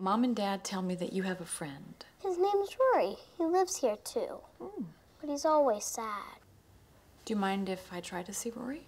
Mom and Dad tell me that you have a friend. His name is Rory. He lives here too. Hmm. But he's always sad. Do you mind if I try to see Rory?